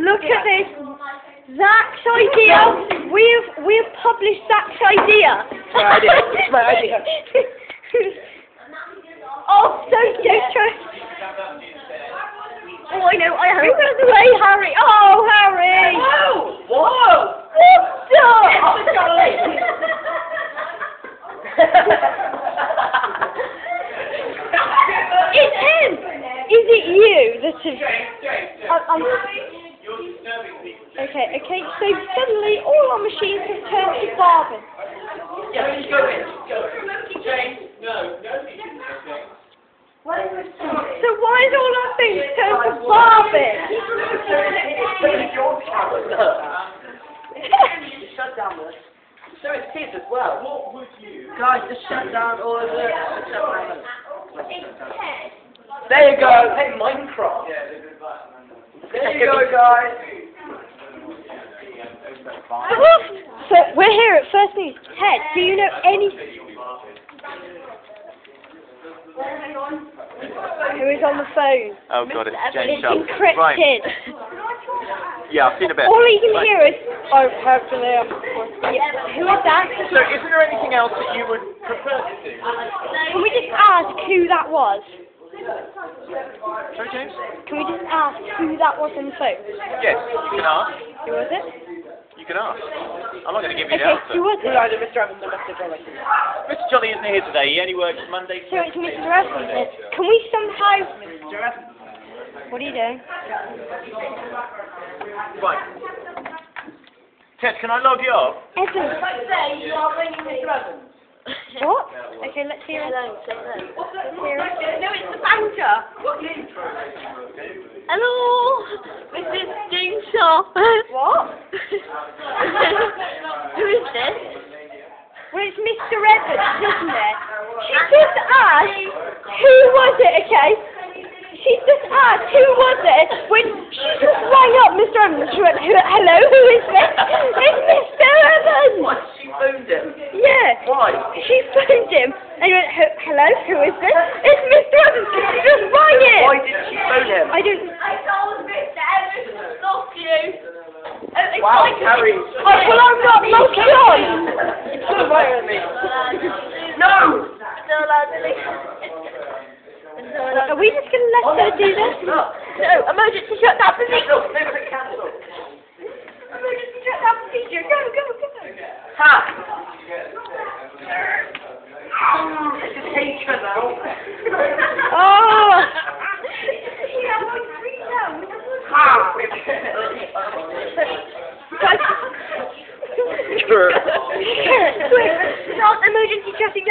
Look at this. Zak's idea. We've we've published Zak's idea. My idea. It's my idea. oh, don't don't try. Oh, I know. I Who goes away, Harry? Oh, Harry. Whoa! Whoa! it's him. Is it you that is? I- I'm- Okay, okay. So suddenly all our machines have turned to Barbie. Yeah, just go in. Go. James, no. No, So why is all our things turned to Barbie? shut down this. So it's his as well. What would you? Guys, just shut down all of it. This. There you go. Hey, Minecraft. There you go, guys. So we're here at First News. Ted, do you know any? Who is on the phone? Oh god, it's James It's Sharp. encrypted. Right. Yeah, I've seen a bit. All you can hear is, oh, to live. Yeah. Who is that? So, isn't there anything else that you would prefer to do? Can we just ask who that was? Sorry, James? Can we just ask who that was on the phone? Yes, you can ask. Who was it? You can ask. I'm not going to give you the Okay, answer. who was it? Either Mr. Evans or Mr. Johnny. Mr. Johnny isn't here today. He only works Monday. So it's Mr. Evans. Can we somehow? Mr. Evans. What are you doing? Right. Ted, can I log you off? Evans. say you are ringing Mr. Evans. What? Okay, let's hear it. Let's hear it. No, it's the banker. Hello, Mrs. James Shaw. What? Who is this? Well, it's Mr. Evans, isn't it? She just asked, who was it, okay? She just asked, who was it? When she just rang up Mr. Evans, she went, hello, who is this? It's Mr. Evans! What? She phoned him. Yeah. Why? She phoned him and he went, "H- hello, who is this? It's Mr. Evans, she just rang it! Why did she phone him? I don't... I told Mr. Evans to stop you. Wow, Harry. Oh, well, I'm not monkey on! It's so right at me. No! So lovely. So lovely. Are we just going to let her do this? No. No, emergency shutdown procedure. No, no, no, cancel. Emergency shutdown procedure. Go, go, go. Ha! I just hate her now. Oh! Ha! Quick,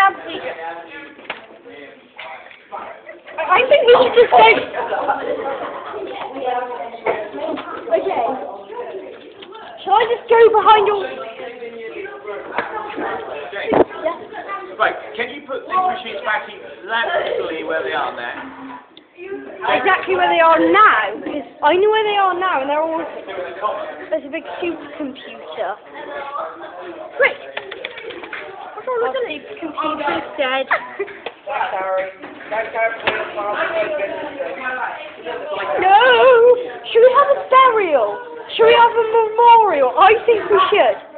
down. I think we should just go... Okay. Shall I just go behind your... Right, can you put these machines back exactly where they are now? Exactly where they are now, because I know where they are now, and they're all... There's a big supercomputer. Quick! Your No! Should we have a burial? Should we have a memorial? I think we should.